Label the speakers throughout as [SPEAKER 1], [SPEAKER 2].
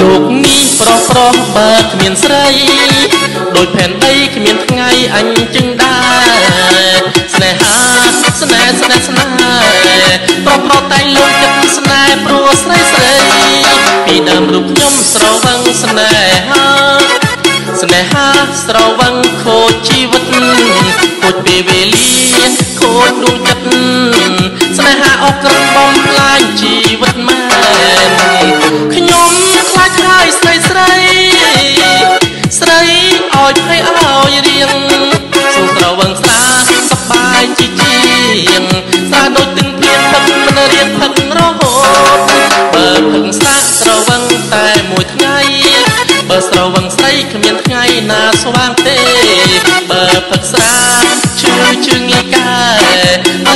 [SPEAKER 1] លោកនេះប្រុសប្រុសបើគ្មានស្រីដូចផែនដីគ្មានថ្ងៃអញจึងដែរស្នេហាស្នេហ៍ស្នេហ៍ស្នេហ៍ប្រុសប្រុសតែងលោកចិត្តស្នេហ៍ព្រោះស្រីស្រីពីដើមរូបខ្ញុំស្រវឹងស្នេហាស្នេហាស្រវឹងខូចជីវិតខូចពេលវេលាខូចដួងចិត្តស្នេហាអស់ក្រឹម យឲ្យរៀងសួរស្រវឹងស្រាសប្បាយជីជាងស្រាដូចទឹងព្រៀនផឹកមិនរៀនផឹករហូតបើផឹកស្រាស្រវឹងតែមួយថ្ងៃបើស្រវឹងស្រីគ្មានថ្ងៃណាស្វាងទេបើផឹកស្រាឈឺឈឺងាយកែ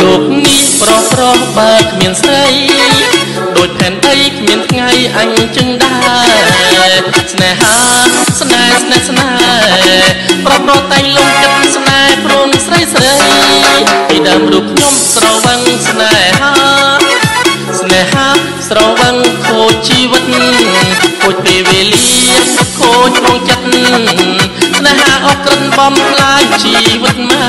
[SPEAKER 1] លោកនេះប្រុសប្រុសបើគ្មានស្រីដូចផែនដីគ្មានថ្ងៃអញចឹងដែរស្នេហាស្នេហ៍ស្នេហ៍ស្នេហ៍ប្រុសប្រុសតែងលងចិត្តស្នេហ៍ព្រមស្រីស្រីពីដើមរូបខ្ញុំស្រវឹងស្នេហាស្នេហាស្រវឹងខូចជីវិតខូចពេលវេលាខូចក្នុងចិត្តស្នេហាអស់ក្រិនបំផ្លាញជីវិតមែ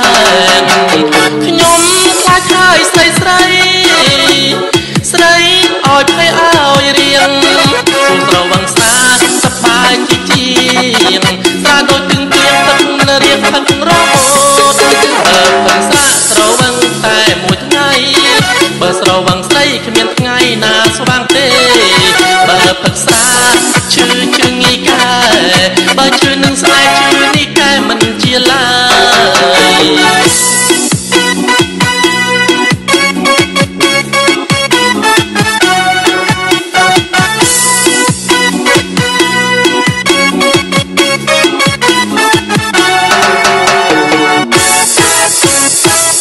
[SPEAKER 1] ខឹងរហូតដើមមិនស្រាក់ស្រវឹងតែមួយថ្ងៃបើស្រវឹងស្ដីគ្មានថ្ងៃណាស្វាងទេបើផឹកស្រាឈឺជើងងាយកែ Thank